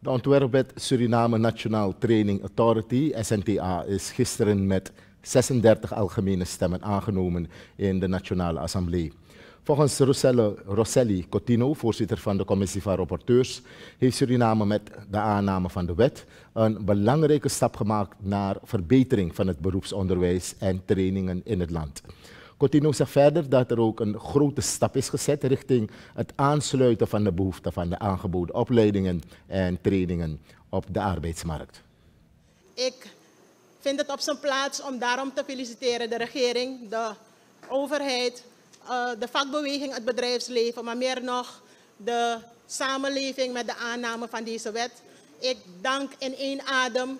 De ontwerpwet Suriname National Training Authority, SNTA, is gisteren met 36 algemene stemmen aangenomen in de Nationale Assemblée. Volgens Rosselli Cotino, voorzitter van de commissie van rapporteurs, heeft Suriname met de aanname van de wet een belangrijke stap gemaakt naar verbetering van het beroepsonderwijs en trainingen in het land. Cotino zegt verder dat er ook een grote stap is gezet richting het aansluiten van de behoeften van de aangeboden opleidingen en trainingen op de arbeidsmarkt. Ik vind het op zijn plaats om daarom te feliciteren de regering, de overheid, eh, de vakbeweging, het bedrijfsleven, maar meer nog de samenleving met de aanname van deze wet. Ik dank in één adem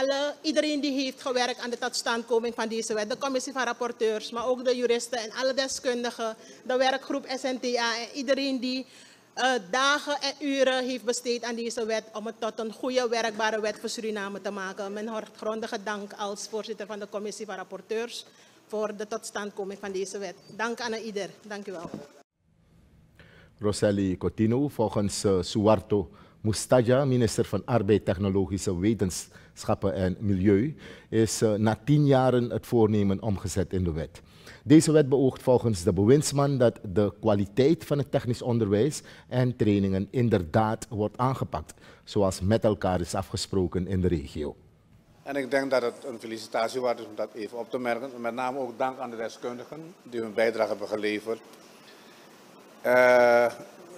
alle, iedereen die heeft gewerkt aan de totstandkoming van deze wet. De commissie van rapporteurs, maar ook de juristen en alle deskundigen, de werkgroep SNTA en iedereen die uh, dagen en uren heeft besteed aan deze wet om het tot een goede werkbare wet voor Suriname te maken. Mijn hartgrondige dank als voorzitter van de commissie van rapporteurs voor de totstandkoming van deze wet. Dank aan ieder. Dank u wel. Roselli Cotino, volgens uh, Suarto Mustaja, minister van Arbeid, Technologische Wetenschappen en Milieu, is uh, na tien jaren het voornemen omgezet in de wet. Deze wet beoogt volgens de bewindsman dat de kwaliteit van het technisch onderwijs en trainingen inderdaad wordt aangepakt, zoals met elkaar is afgesproken in de regio. En ik denk dat het een felicitatie waard is om dat even op te merken. Met name ook dank aan de deskundigen die hun bijdrage hebben geleverd. Uh,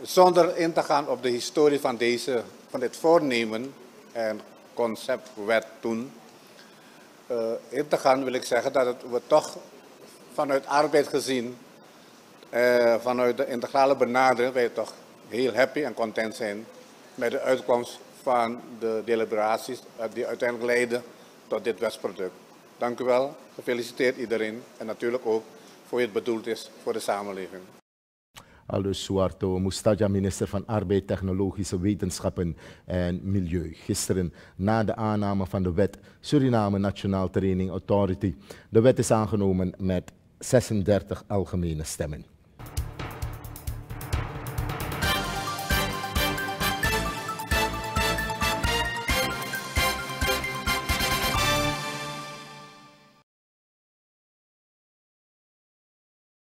zonder in te gaan op de historie van, deze, van dit voornemen en conceptwet toen. Uh, in te gaan wil ik zeggen dat het, we toch vanuit arbeid gezien, uh, vanuit de integrale benadering, wij toch heel happy en content zijn met de uitkomst van de deliberaties die uiteindelijk leiden tot dit wetsproduct. Dank u wel, gefeliciteerd iedereen en natuurlijk ook voor je het bedoeld is voor de samenleving. Aldus Suarto Mustaja, minister van Arbeid, Technologische Wetenschappen en Milieu. Gisteren na de aanname van de wet Suriname Nationaal Training Authority. De wet is aangenomen met 36 algemene stemmen.